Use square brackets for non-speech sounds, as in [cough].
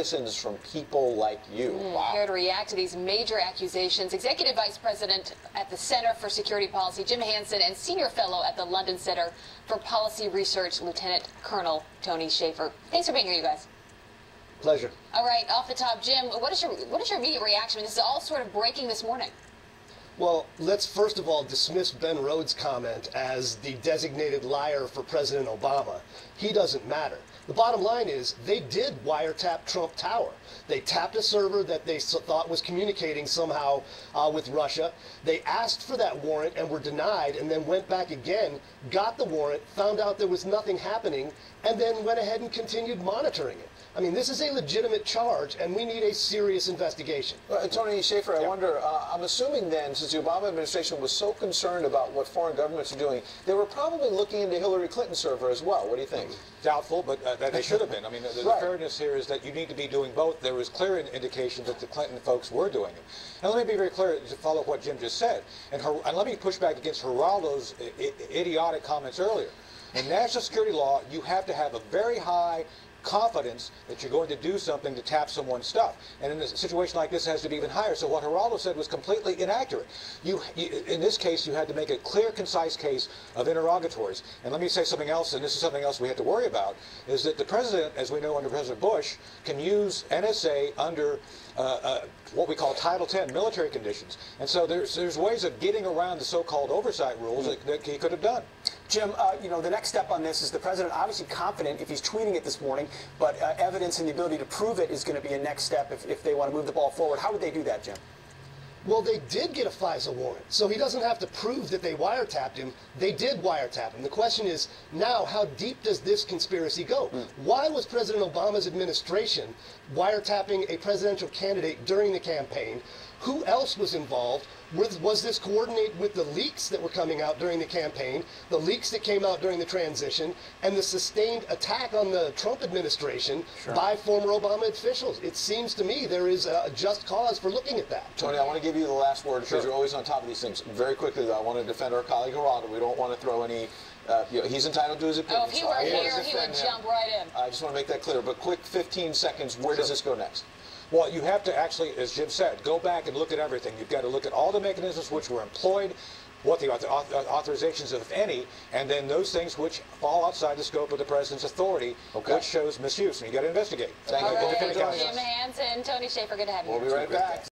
citizens from people like you. Mm, wow. Here to react to these major accusations, Executive Vice President at the Center for Security Policy, Jim Hanson, and Senior Fellow at the London Center for Policy Research, Lieutenant Colonel Tony Shaffer. Thanks for being here, you guys. Pleasure. All right, off the top, Jim, what is your what is your immediate reaction? This is all sort of breaking this morning. Well, let's first of all dismiss Ben Rhodes' comment as the designated liar for President Obama. He doesn't matter. The bottom line is they did wiretap Trump Tower. They tapped a server that they thought was communicating somehow uh, with Russia. They asked for that warrant and were denied, and then went back again, got the warrant, found out there was nothing happening, and then went ahead and continued monitoring it. I mean, this is a legitimate charge, and we need a serious investigation. Uh, Tony Shaffer, I yeah. wonder, uh, I'm assuming then, since the Obama administration was so concerned about what foreign governments are doing, they were probably looking into Hillary Clinton's server as well. What do you think? Doubtful, but uh, they should have been. I mean, the, the [laughs] right. fairness here is that you need to be doing both. There was clear indication that the Clinton folks were doing it. And let me be very clear to follow up what Jim just said. And, her, and let me push back against Geraldo's idiotic comments earlier. In national security law, you have to have a very high confidence that you're going to do something to tap someone's stuff. And in a situation like this, it has to be even higher. So what Geraldo said was completely inaccurate. You, you, in this case, you had to make a clear, concise case of interrogatories. And let me say something else, and this is something else we have to worry about, is that the president, as we know under President Bush, can use NSA under uh, uh, what we call Title 10 military conditions. And so there's, there's ways of getting around the so-called oversight rules that, that, he could have done. Jim, uh, you know, the next step on this is the president obviously confident if he's tweeting it this morning, but uh, evidence and the ability to prove it is going to be a next step if, if they want to move the ball forward. How would they do that, Jim? Well, they did get a FISA warrant, so he doesn't have to prove that they wiretapped him. They did wiretap him. The question is now, how deep does this conspiracy go? Mm. Why was President Obama's administration wiretapping a presidential candidate during the campaign? Who else was involved? Was, was this coordinated with the leaks that were coming out during the campaign, the leaks that came out during the transition, and the sustained attack on the Trump administration sure. by former Obama officials? It seems to me there is a just cause for looking at that. Tony, I want to give you the last word because you're always on top of these things. Very quickly, though, I want to defend our colleague Geraldo. We don't want to throw any uh, you know, he's entitled to his opinion. Oh, if he were here, he would him. jump right in. I just want to make that clear. But quick 15 seconds, where sure. does this go next? Well, you have to actually, as Jim said, go back and look at everything. You've got to look at all the mechanisms which were employed, what the author uh, authorizations, if any, and then those things which fall outside the scope of the president's authority, okay. which shows misuse. And you've got to investigate. Thank you. Right. Jim Hanson, Tony Shaffer, good to have you. We'll be right back.